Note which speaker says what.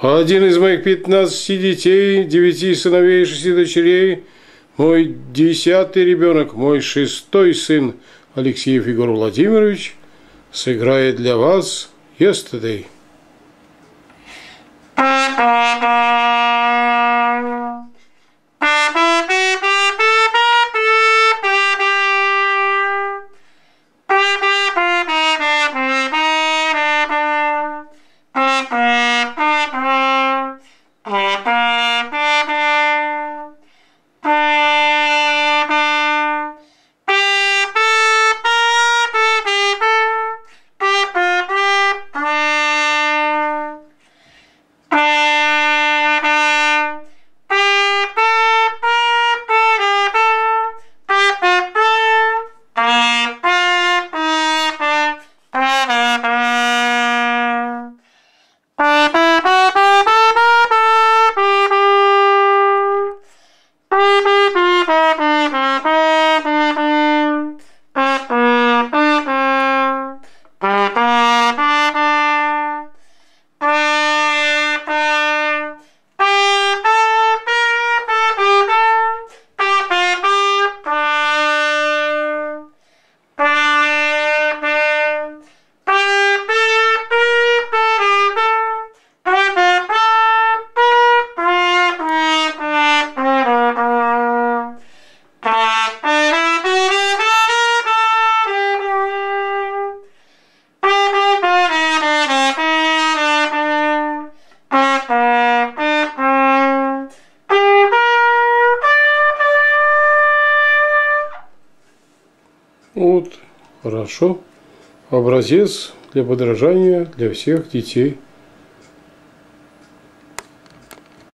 Speaker 1: Один из моих 15 детей, девяти сыновей и шести дочерей, мой десятый ребенок, мой шестой сын Алексеев Егор Владимирович, сыграет для вас «Yesterday». Вот, хорошо. Образец для подражания для всех детей.